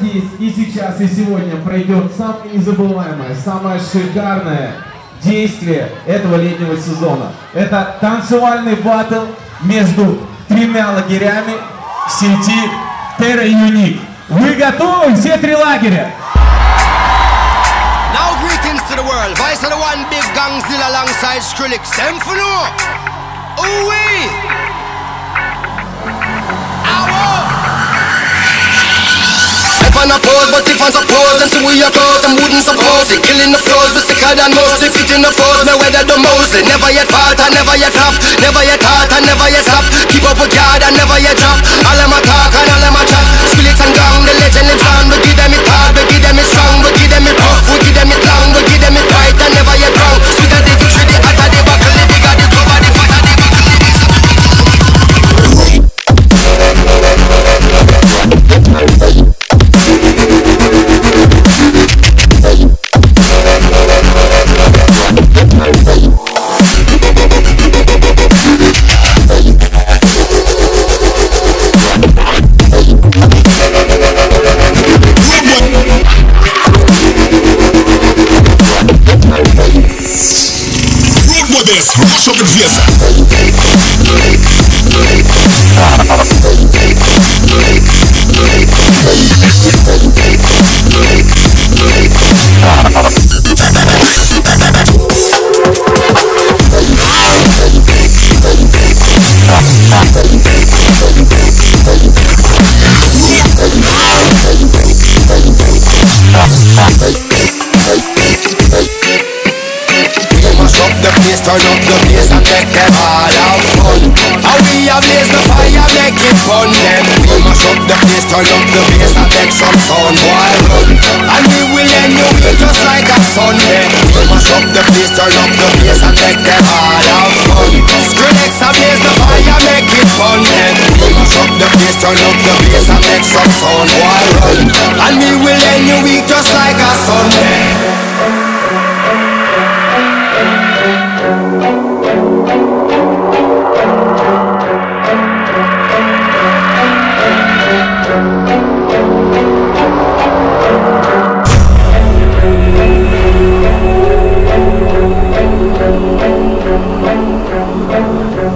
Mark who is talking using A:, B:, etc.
A: Здесь и сейчас, и сегодня пройдет самое незабываемое, самое шикарное действие этого летнего сезона. Это танцевальный батл между тремя лагерями сети Terra Unique. Вы готовы? Все три лагеря?
B: Now greetings to the world. Vice of the one big gangzilla alongside Skrillex. Them for no. If on a pose, but if on suppose, then see we are close, them wouldn't suppose it. Killing the flows, the sicker than most, if it in the pose, no weather the most. Never yet fault, I never yet flop, never yet halt, I never yet stop. вес, учетный вес. Hey! Turn up the place and make them all have fun. And we a blaze the fire, make it fun. Then we mash up the place, turn up the place and make some sound, boy run. And we will end you week just like a Sunday. We mash up the place, turn up the place and make them all have fun. Skrillex a blaze the fire, make it fun. Then we mash up the place, turn up the place and make some sound, boy trầm trầm trầm trầm trầm